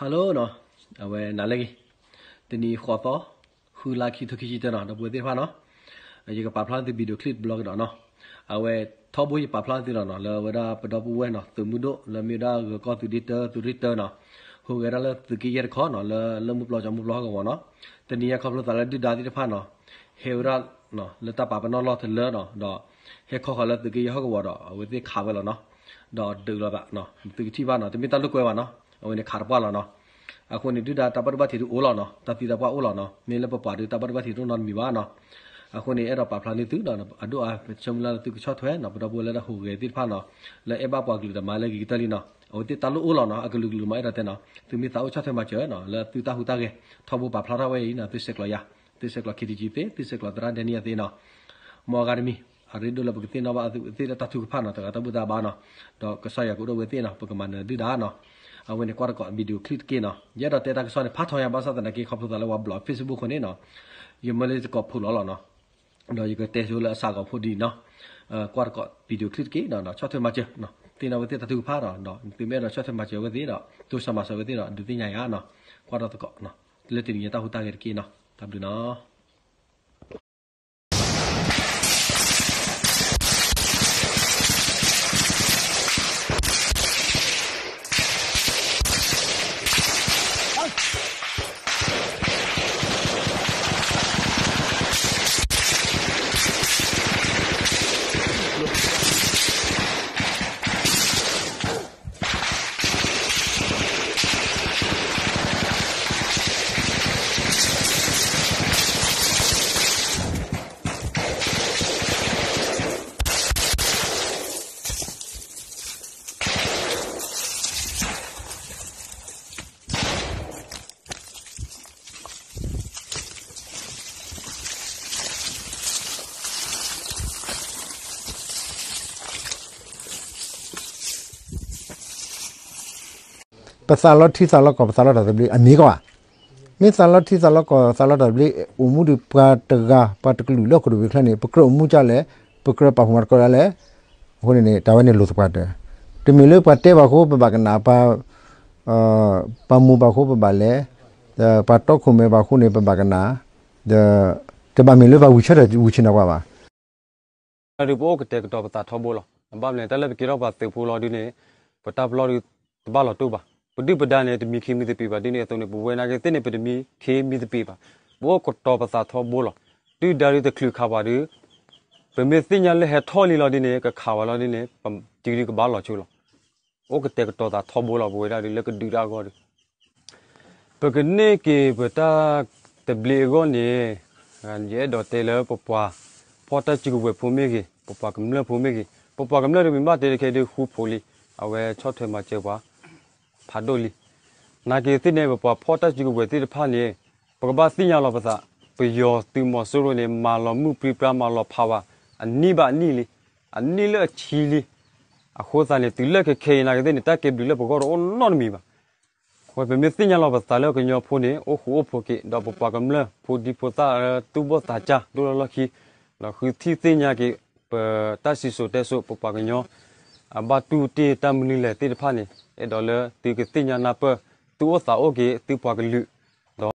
Hello no awe nalagi tini khoto hula ki to ki ta no da bu te pha no ye ka pa plan ti video clip blog da no awe tho bu pa plan ti no no le wa da pa do bu we no tu mu do le mi da ko tu ditter tu ditter no hu ga da le tu ki ye kho no le le mu blog ja mu blog ko no tini ya kho lo ta le di da ti pha no he ra no le ta pa pa no lo te le no do he kho kho le tu ki ye ho ko do we ti kha we lo no do de lo ba no tu ki ti ba no ti mi ta lu kwe ba no အဝင်ခါရပါလာနော်အခုနေဒူတာတပတ်ပတ်တီအိုလာနော်တတိတပတ်အိုလာနော်မင်းလည်းပပါဒူတပတ်ပတ်တီတော့နော်မိပါနော်အခုနေအဲ့တော့ပါဖလာနေသူနော်အဒူအချုံလာသူကချော့ထွဲနော်ဘဒဘူလည်းဟိုကေတိဖာနော်လဲအဘပွားကလူတမလည်းဂီတလီနော်ဟိုတိတလူအိုလာနော်အကလူကလူမိုက်ရတဲ့နော်သူမိသားချော့ထွဲမှာကျဲနော်လဲသူတာဟူတာကေထောဘူးပါဖလာရဝဲနော်သူစက်ကလယာသူစက်ကလခီတီဂျီပေသူစက်ကလဒရန်ဒနီယသေးနော်မောဂါရမီအရီဒိုလပကတိနော်ဘာသူတိတတူဖာနော်တကတဘူတာဘာနော်တော့ကဆာယကုတော့ဝေသေးနော်ပကမန်ဒီဒါနော် အဝင်ကွာကောဗီဒီယိုကလစ်ကေနော်ရတော့တဲ့တာကစောနေဖတ်ထောင်ရပါစတဲ့ကေခေါပလို့လည်းဝဘလော့ Facebook ခွနေနော်ယမလေးကောဖုလောလောနော်တော့ရကတဲ့ဆိုလာစာကောဖုဒီနော်အဲကွာကောဗီဒီယိုကလစ်ကေနော်ချော့ထွေမချေနော်တင်တော့တဲ့တူဖာတော့နော်ဒီမဲ့တော့ချော့ထွေမချေဝသေးတော့သူစမဆဝသေးတော့ဒီတင်ညာရနော်ကွာတော့ကောနော်လက်တင်ရတာဟူတာကေနော်တဘလူနော် ပစာလောတိစာလောကပစာလောတာဘလီအမီကွာမေစာလောတိစာလောကစာလောတာဘလီအမှုဒီပါတကပါတကလူလောက်ကူဝိခလနေပကရမှုကြလဲပကရပါဖမတ်ကရလဲဟိုနေနေတာဝနေလို့စပါတယ်တမီလို့ပတဲ့ပါခိုးပပကနာပါအာပမှုပါခိုးပပလဲပါတော့ခုမဲပါခုနေပပကနာတပမီလို့ပါဝီချက်ဝီချင်တော့ပါရီပိုကတက်တော့တာထဘောလဘာမလဲတလက်ကတော့ပါတေဖူလော်ဒီနေပတာဘလော်ဒီတဘလော်တူပါ ပတိပဒနဲ့တမီခေမီတပေပါဒီနေတော့နေဘဝနာကေတဲ့နေပတမီခေမီတပေပါဘောကတော့ပတာထောဘောလောတူဒါရီတခလူခါပါဒီပမေစညာလဲဟထောလီလောဒီနေကခါဝလောဒီနေဒီရီကဘာလောချူလောโอกတဲ့ကတော့တာထောဘောလောဘဝနာဒီလက်ကဒူရာကောဒီပကနေကေပတာတဘလေကောနေအန်ရဲတော့တဲလပပွားပေါ်တချီကိုဝဖုံမေကြီးပပကမလဖုံမေကြီးပပကမလရမမတေခေဒခူဖိုလီအဝဲချော့ထွဲမှာကျေပါ ဖာဒိုလီနာကေတိနေပပပေါ်တချီကိုဝတိဖာနေပကဘာသိညာလောပစာပယောတူမဆိုရိုနေမာလောမှုပြပမာလောဖာဝအနိဘအနိလီအနိလချီလီအခိုးစားနေတူလက်ခေခေနာကေတဲ့တက်ကေဘလီလပကောရောနော်မီပါဝယ်ပမေသိညာလောပစာလောကညောဖိုနေအိုဟိုဖိုကေတော့ပပကမလဖိုဒီပိုတာတူဘောတာချာဒိုလောခီလောခီသီသိညာကေပတဆီဆိုတဲဆိုပပကညော အဘတူတေတမနီလေတေတဖာနေအဲ့တော့လေတေကသိညာနာပတူအသာအိုကေတူပကလူ